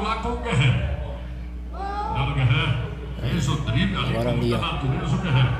jogou lá com o Guerreiro. Olha o Guerreiro. Fez o drible ali Agora com ali, muita ó. natureza o Guerreiro. Essa, manda essa